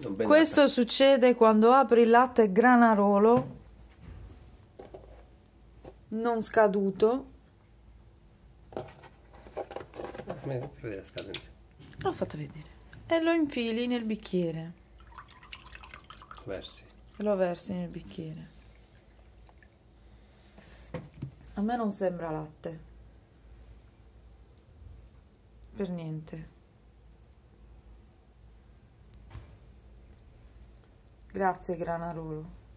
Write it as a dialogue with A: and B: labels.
A: Questo succede quando apri il latte Granarolo non scaduto.
B: data. Eh, Fai vedere la scadenza.
A: L'ho fatto vedere. E lo infili nel bicchiere.
B: Versi.
A: Lo versi nel bicchiere. A me non sembra latte. Per niente. Grazie Granarolo.